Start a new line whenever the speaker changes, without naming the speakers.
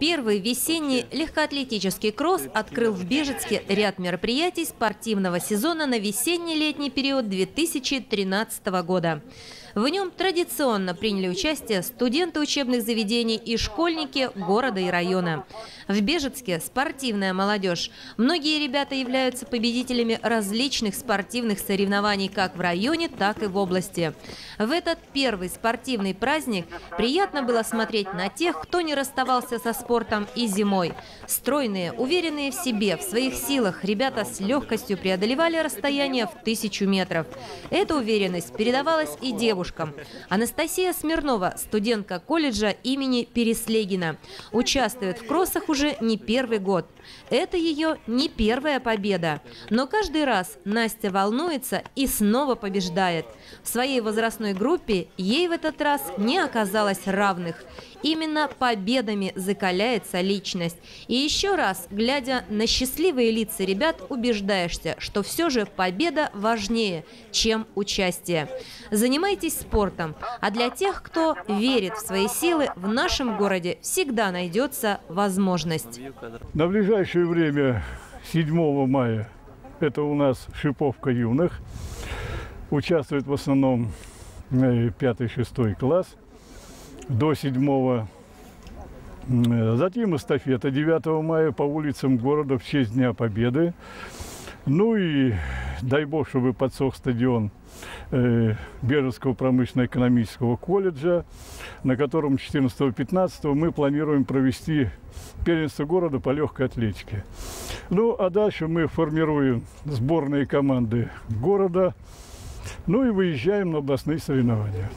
Первый весенний легкоатлетический кросс открыл в Бежецке ряд мероприятий спортивного сезона на весенне-летний период 2013 года. В нем традиционно приняли участие студенты учебных заведений и школьники города и района. В Бежецке спортивная молодежь. Многие ребята являются победителями различных спортивных соревнований как в районе, так и в области. В этот первый спортивный праздник приятно было смотреть на тех, кто не расставался со спортом и зимой. Стройные, уверенные в себе, в своих силах, ребята с легкостью преодолевали расстояние в тысячу метров. Эта уверенность передавалась и девушкам девушкам. Анастасия Смирнова, студентка колледжа имени Переслегина, участвует в кроссах уже не первый год. Это ее не первая победа. Но каждый раз Настя волнуется и снова побеждает. В своей возрастной группе ей в этот раз не оказалось равных. Именно победами закаляется личность. И еще раз, глядя на счастливые лица ребят, убеждаешься, что все же победа важнее, чем участие. Занимайтесь спортом. А для тех, кто верит в свои силы, в нашем городе всегда найдется возможность.
На ближайшее время, 7 мая, это у нас шиповка юных. Участвует в основном 5-6 класс до 7 Затем эстафета 9 мая по улицам города в честь Дня Победы. Ну и дай бог, чтобы подсох стадион э, Бежевского промышленно-экономического колледжа, на котором 14-15 мы планируем провести первенство города по легкой атлетике. Ну, а дальше мы формируем сборные команды города, ну и выезжаем на областные соревнования.